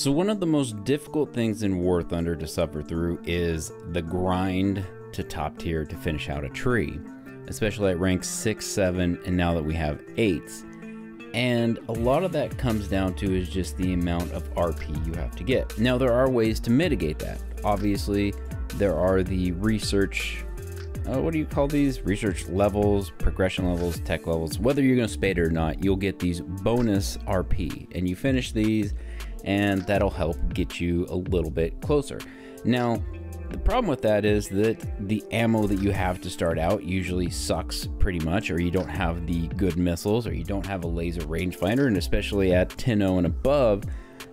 So one of the most difficult things in War Thunder to suffer through is the grind to top tier to finish out a tree, especially at rank 6, 7, and now that we have 8s. And a lot of that comes down to is just the amount of RP you have to get. Now there are ways to mitigate that. Obviously, there are the research uh, what do you call these? Research levels, progression levels, tech levels. Whether you're going to spade it or not, you'll get these bonus RP, and you finish these, and that'll help get you a little bit closer. Now, the problem with that is that the ammo that you have to start out usually sucks pretty much, or you don't have the good missiles, or you don't have a laser rangefinder, and especially at 10.0 and above,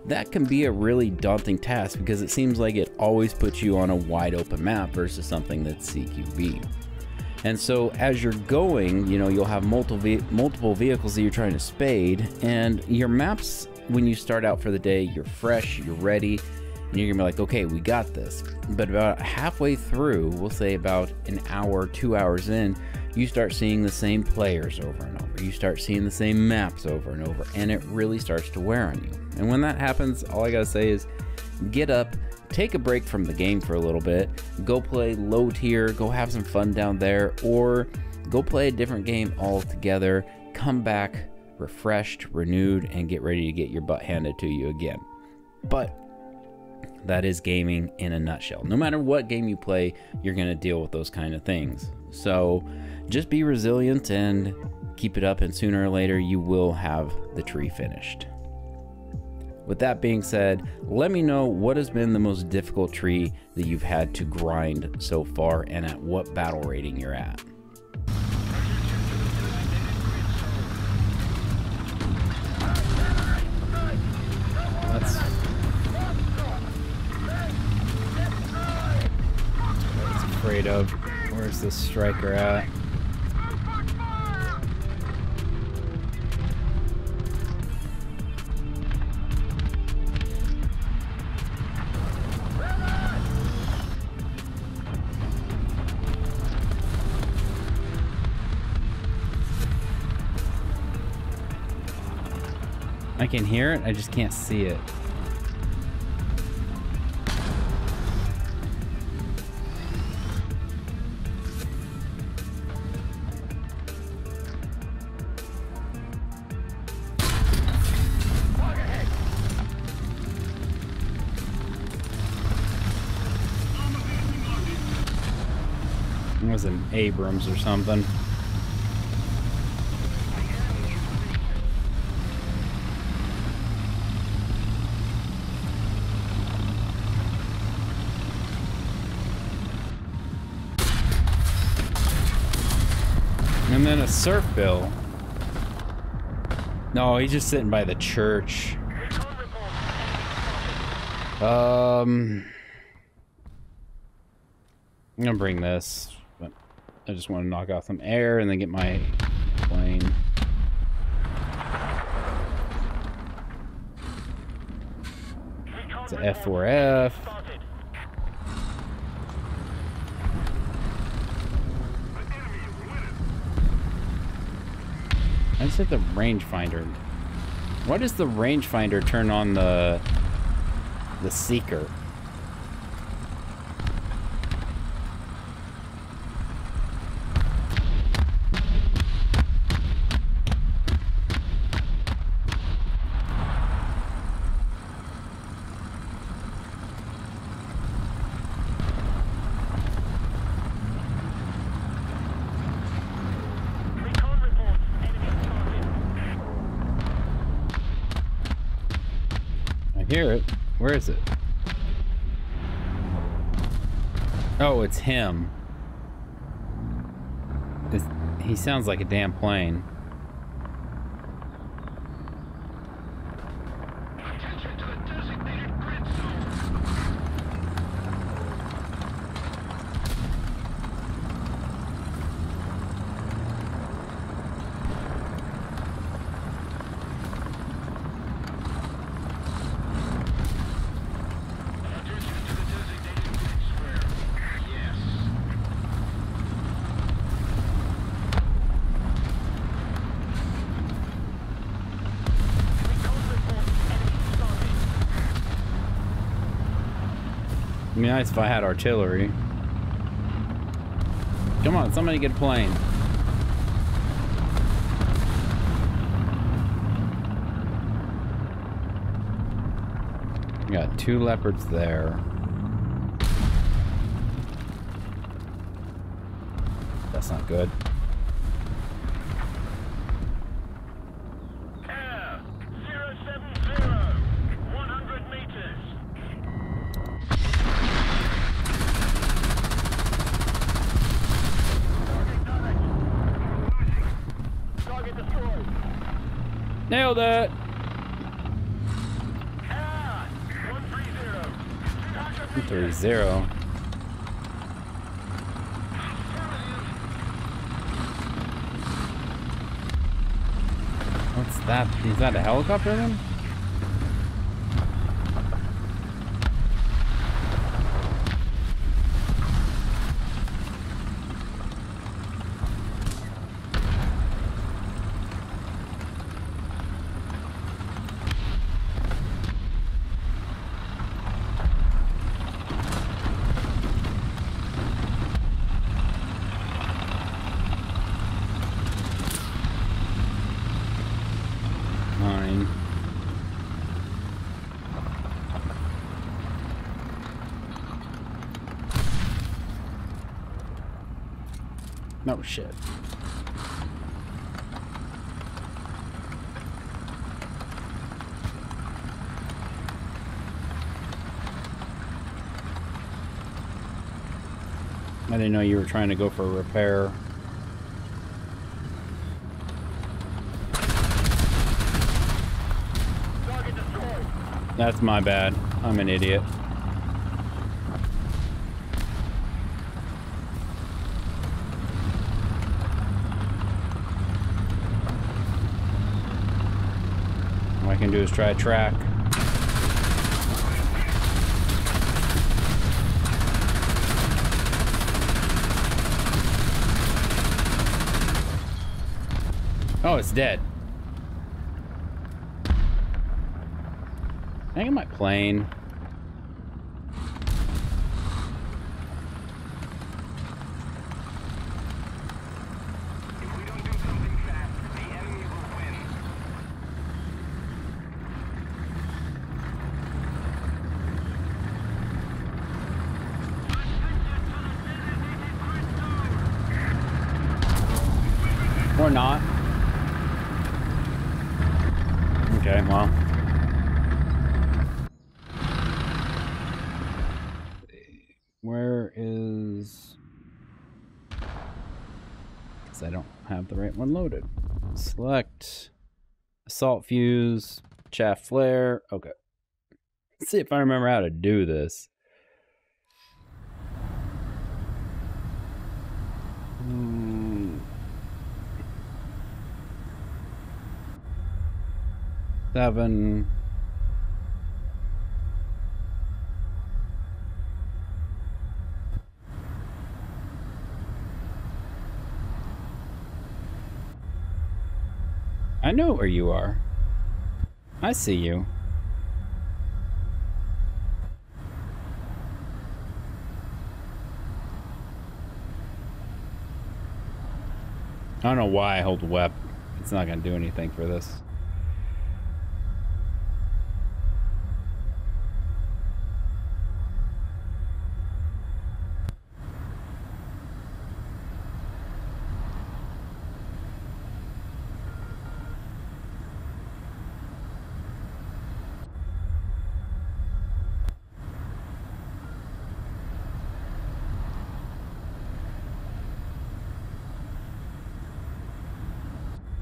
that can be a really daunting task because it seems like it always puts you on a wide open map versus something that's CQB. And so as you're going, you know, you'll have multiple multiple vehicles that you're trying to spade and your maps when you start out for the day, you're fresh, you're ready, and you're gonna be like, okay, we got this. But about halfway through, we'll say about an hour, two hours in, you start seeing the same players over and over. You start seeing the same maps over and over, and it really starts to wear on you. And when that happens, all I gotta say is get up, take a break from the game for a little bit, go play low tier, go have some fun down there, or go play a different game altogether, come back refreshed, renewed, and get ready to get your butt handed to you again. But that is gaming in a nutshell. No matter what game you play, you're going to deal with those kind of things. So just be resilient and keep it up, and sooner or later, you will have the tree finished. With that being said, let me know what has been the most difficult tree that you've had to grind so far and at what battle rating you're at. Afraid of. Where's the Stryker at? I can hear it, I just can't see it. Was an Abrams or something. And then a surf bill. No, he's just sitting by the church. Um, I'm gonna bring this, I just want to knock off some air and then get my plane. It's an F4F. I just hit the rangefinder. Why does the rangefinder turn on the the seeker? I hear it. Where is it? Oh, it's him. It's, he sounds like a damn plane. Be nice if I had artillery. Come on, somebody get a plane. Got two leopards there. That's not good. Air 070, 100 meters. Target damaged. Target destroyed. Nailed it! Air 130, 200 meters. Three zero. What's that? Is that a helicopter then? Nine. No shit. I didn't know you were trying to go for a repair. That's my bad. I'm an idiot. Can do is try a track. Oh, it's dead. I think might plane. If we don't do something fast, the enemy will win. Or not. Okay, well. Where is... Because I don't have the right one loaded. Select assault fuse, chaff flare. Okay. Let's see if I remember how to do this. Hmm. Seven. I know where you are. I see you. I don't know why I hold WEP. It's not going to do anything for this.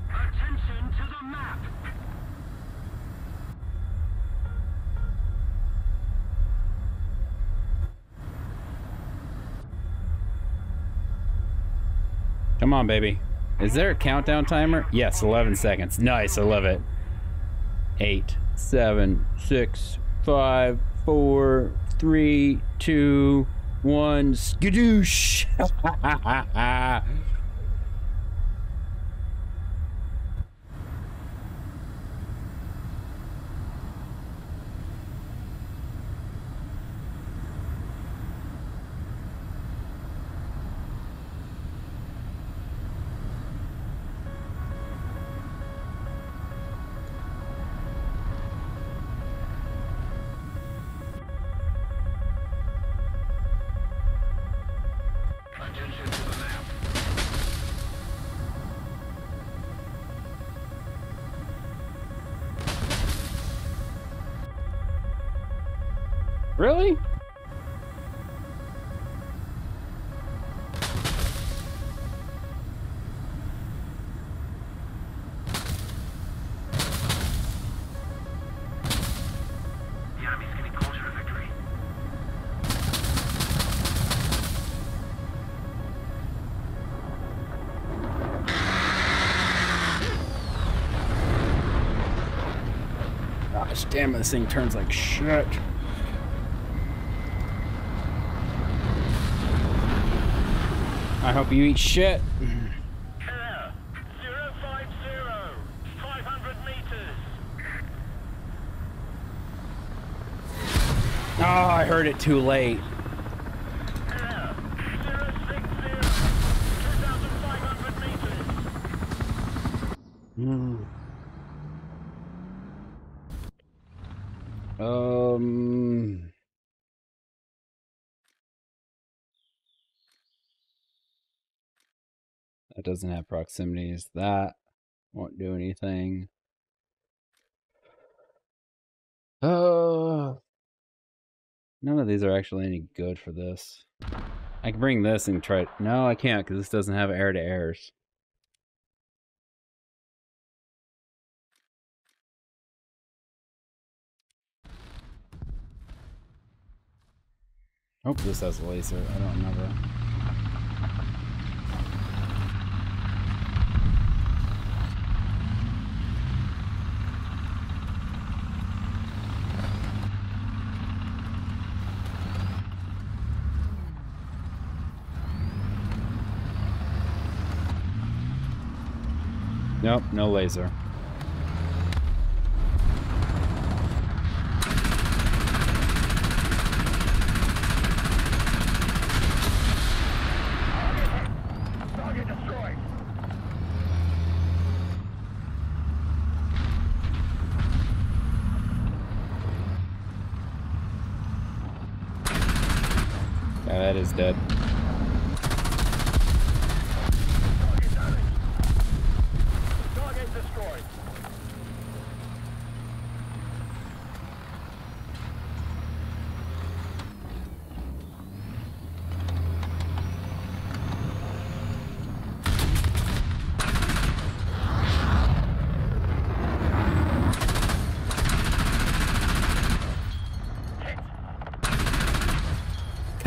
Attention to the map. Come on, baby. Is there a countdown timer? Yes, 11 seconds. Nice, I love it. Eight, seven, six, five, four, three, two, one. Skadoosh! Really? The enemy's getting closer to victory. Gosh damn it, this thing turns like shit. I hope you eat shit. Care, 050, 500 meters. Oh, I heard it too late. Care, 060, 2,500 meters. Um. That doesn't have proximities. That won't do anything. Oh. None of these are actually any good for this. I can bring this and try. No, I can't because this doesn't have air to airs. Hope this has a laser. I don't remember. Nope, no laser. That is dead.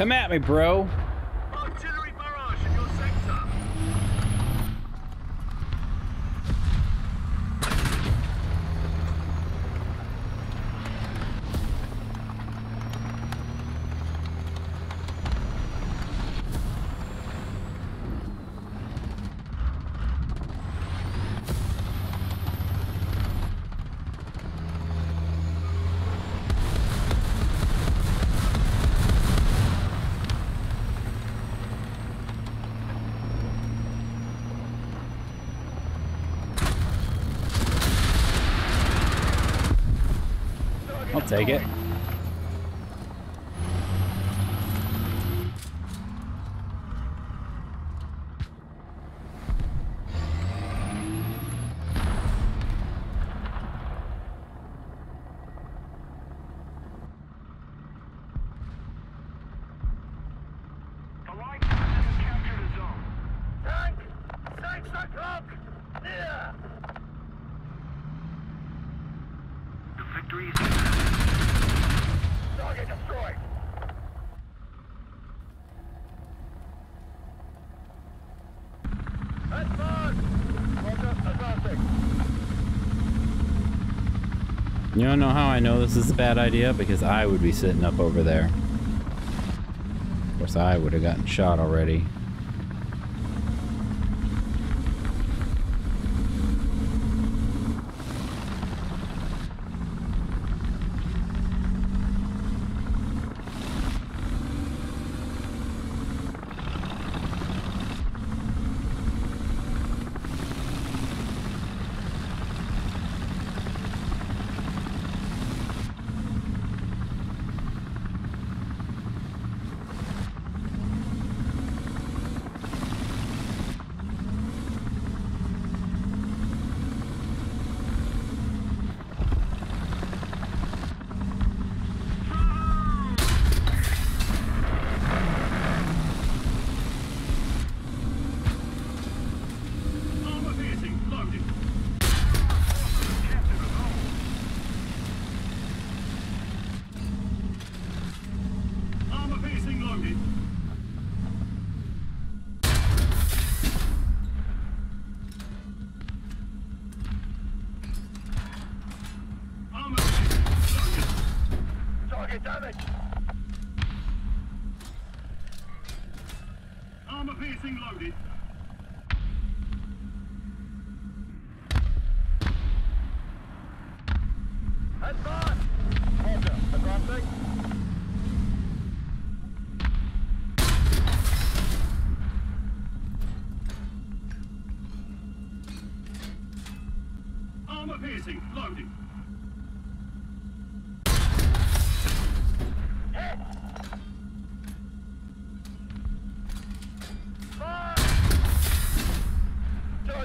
Come at me, bro. Artillery barrage in your sector. I'll take it. The light has captured a zone. Tank! Tanks are clock! Near! The victory is Target destroyed! Advance! Roger, advancing. You don't know how I know this is a bad idea? Because I would be sitting up over there. Of course, I would have gotten shot already.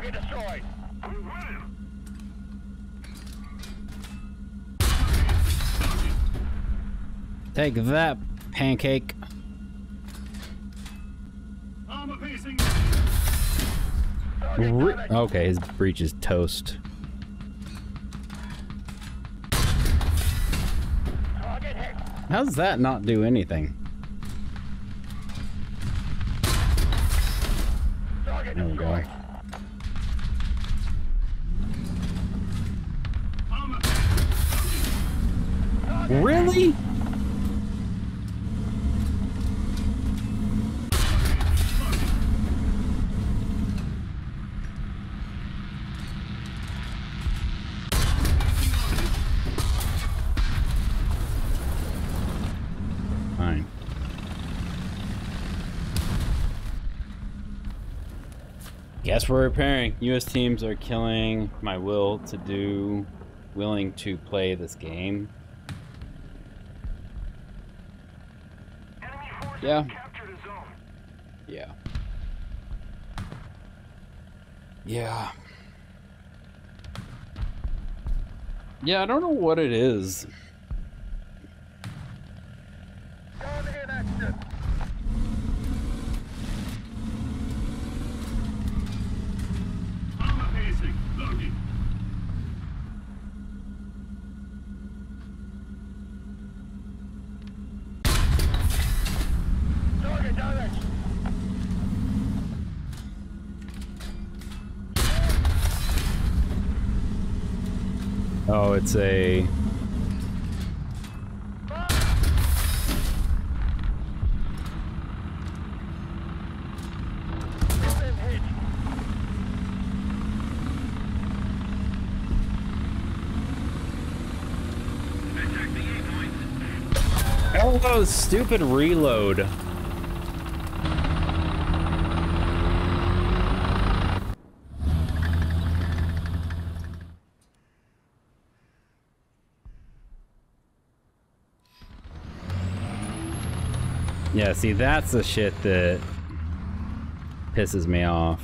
Target destroyed. Take that, pancake. Re- okay, his breach is toast. Target. How does that not do anything? Really? Fine. Guess we're repairing. U.S. teams are killing my will to do, willing to play this game. Yeah. have captured a zone. Yeah. Yeah. Yeah, I don't know what it is. Oh, it's a. Oh, stupid reload. Yeah, see, that's the shit that pisses me off.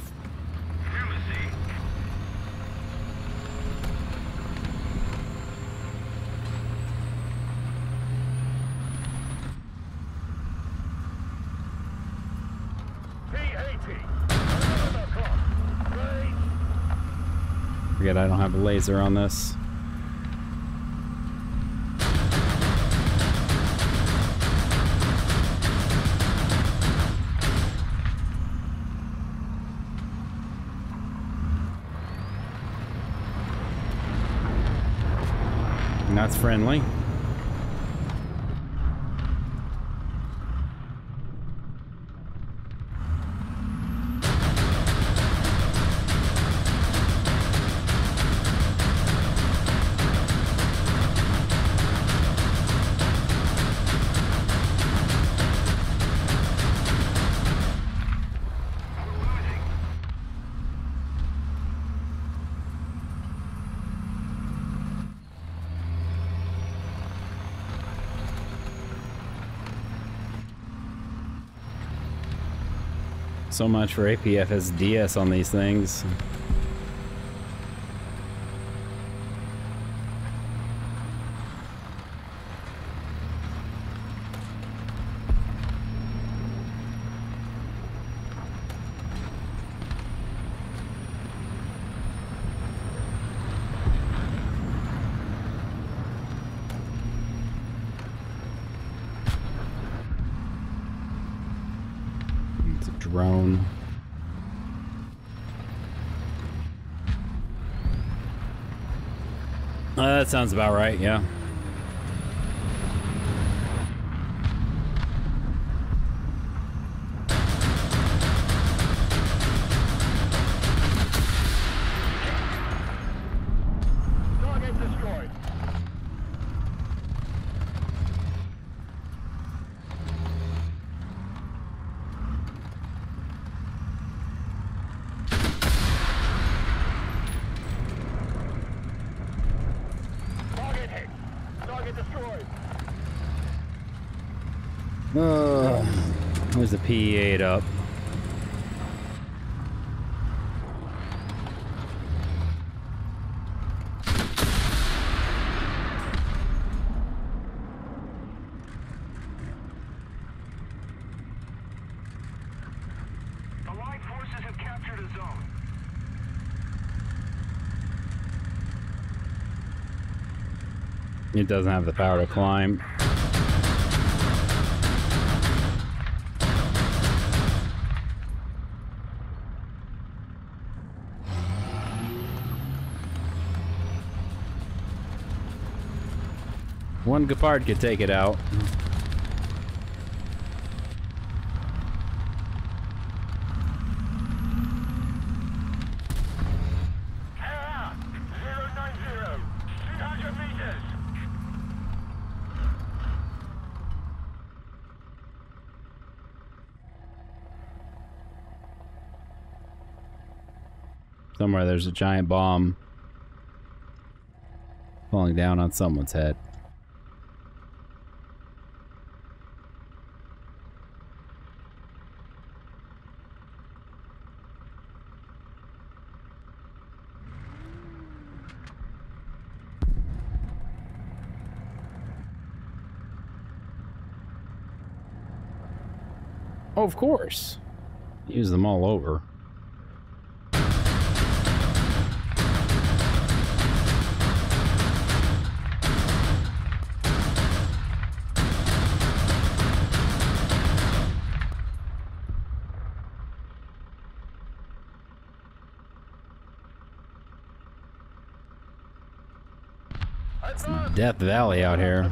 P-80. Another clock. Three. Forget I don't have a laser on this. Friendly. So much for APFSDS on these things. Drone. Uh, that sounds about right, yeah. Target destroyed. Target hit. Target destroyed. Uh, where's the PE8 up? Allied forces have captured a zone. It doesn't have the power to climb. One Gepard could take it out. Air out. 090. 200 meters. Somewhere there's a giant bomb falling down on someone's head. Oh, of course. Use them all over. Death Valley out here.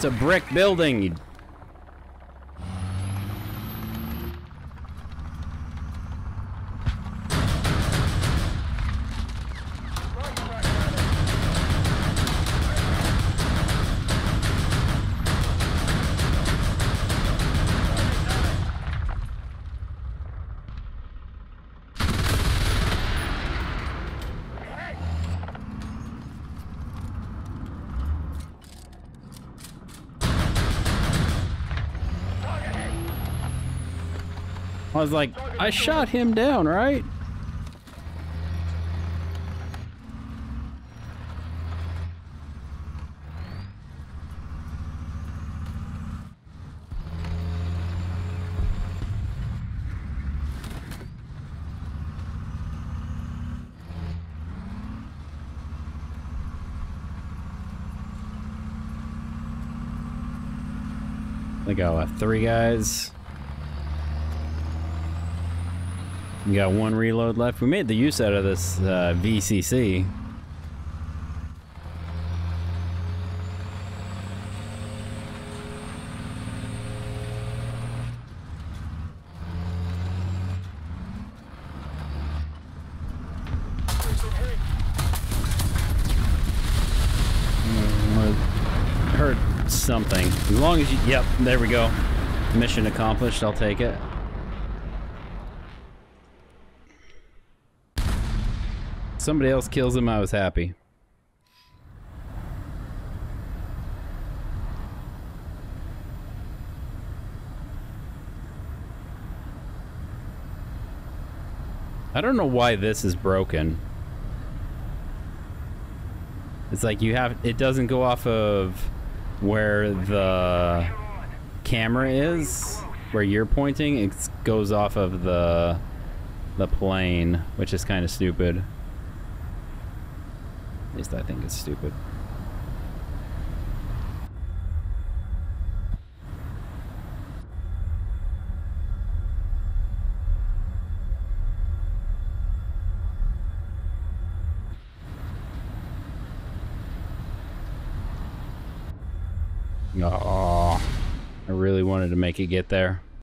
It's a brick building. I was like, I shot him down, right? Think I three guys. We got one reload left. We made the use out of this uh, VCC. Heard something. As long as you. Yep, there we go. Mission accomplished. I'll take it. Somebody else kills him, I was happy. I don't know why this is broken. It's like you have it doesn't go off of where the camera is, where you're pointing. It goes off of the the plane, which is kind of stupid. At least I think it's stupid. Oh, I really wanted to make it get there.